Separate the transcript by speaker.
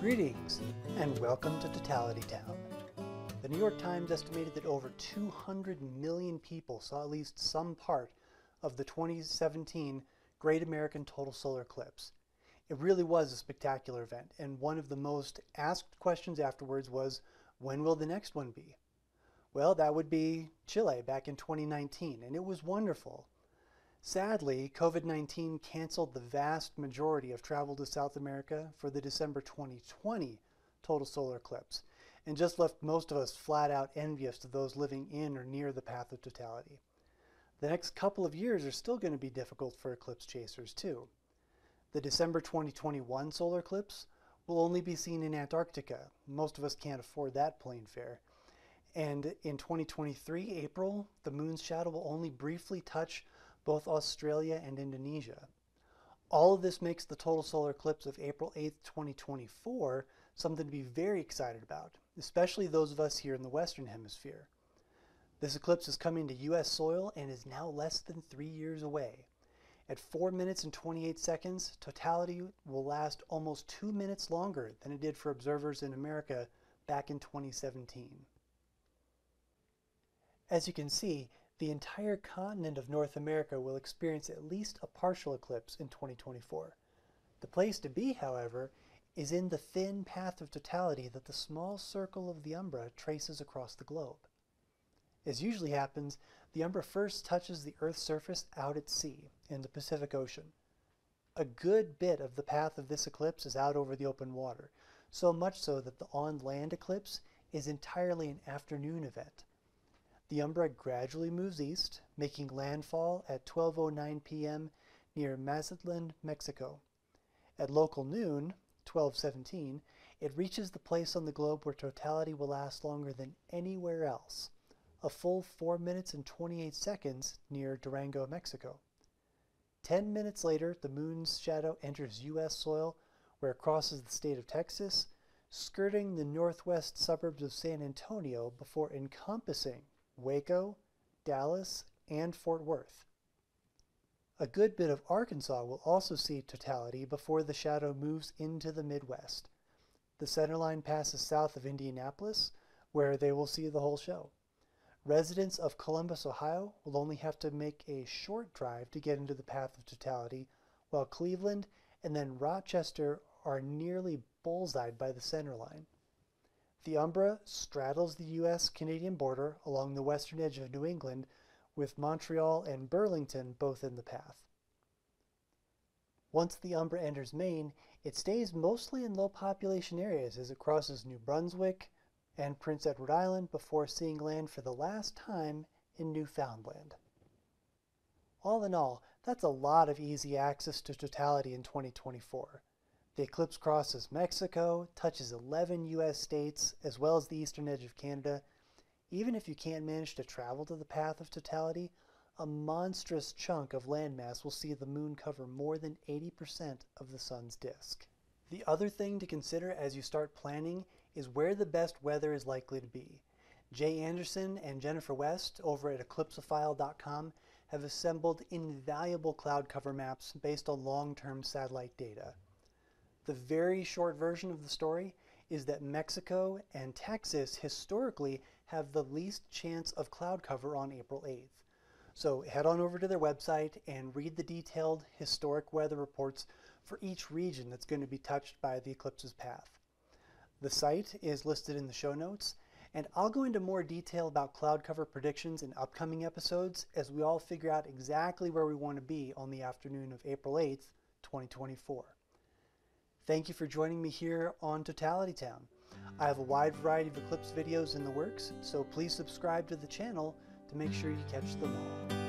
Speaker 1: Greetings and welcome to Totality Town. The New York Times estimated that over 200 million people saw at least some part of the 2017 Great American Total Solar Eclipse. It really was a spectacular event, and one of the most asked questions afterwards was, when will the next one be? Well, that would be Chile back in 2019, and it was wonderful. Sadly, COVID 19 canceled the vast majority of travel to South America for the December 2020 total solar eclipse, and just left most of us flat out envious of those living in or near the path of totality. The next couple of years are still going to be difficult for eclipse chasers, too. The December 2021 solar eclipse will only be seen in Antarctica. Most of us can't afford that plane fare. And in 2023, April, the moon's shadow will only briefly touch both Australia and Indonesia. All of this makes the total solar eclipse of April 8, 2024 something to be very excited about, especially those of us here in the Western Hemisphere. This eclipse is coming to U.S. soil and is now less than three years away. At 4 minutes and 28 seconds, totality will last almost 2 minutes longer than it did for observers in America back in 2017. As you can see, the entire continent of North America will experience at least a partial eclipse in 2024. The place to be, however, is in the thin path of totality that the small circle of the umbra traces across the globe. As usually happens, the umbra first touches the Earth's surface out at sea in the Pacific Ocean. A good bit of the path of this eclipse is out over the open water, so much so that the on-land eclipse is entirely an afternoon event. The umbra gradually moves east, making landfall at 12.09 p.m. near Mazatlan, Mexico. At local noon, 1217, it reaches the place on the globe where totality will last longer than anywhere else, a full 4 minutes and 28 seconds near Durango, Mexico. 10 minutes later, the moon's shadow enters U.S. soil where it crosses the state of Texas, skirting the northwest suburbs of San Antonio before encompassing Waco, Dallas, and Fort Worth. A good bit of Arkansas will also see totality before the shadow moves into the Midwest. The center line passes south of Indianapolis, where they will see the whole show. Residents of Columbus, Ohio will only have to make a short drive to get into the path of totality, while Cleveland and then Rochester are nearly bullseyed by the center line. The Umbra straddles the U.S. Canadian border along the western edge of New England with Montreal and Burlington both in the path. Once the Umbra enters Maine, it stays mostly in low population areas as it crosses New Brunswick and Prince Edward Island before seeing land for the last time in Newfoundland. All in all, that's a lot of easy access to totality in 2024. The eclipse crosses Mexico, touches 11 US states, as well as the eastern edge of Canada, even if you can't manage to travel to the path of totality, a monstrous chunk of landmass will see the moon cover more than 80% of the sun's disk. The other thing to consider as you start planning is where the best weather is likely to be. Jay Anderson and Jennifer West over at eclipsophile.com have assembled invaluable cloud cover maps based on long-term satellite data. The very short version of the story is that Mexico and Texas historically have the least chance of cloud cover on April 8th. So head on over to their website and read the detailed historic weather reports for each region that's going to be touched by the eclipse's path. The site is listed in the show notes, and I'll go into more detail about cloud cover predictions in upcoming episodes as we all figure out exactly where we want to be on the afternoon of April 8th, 2024. Thank you for joining me here on Totality Town. I have a wide variety of Eclipse videos in the works, so please subscribe to the channel to make sure you catch them all.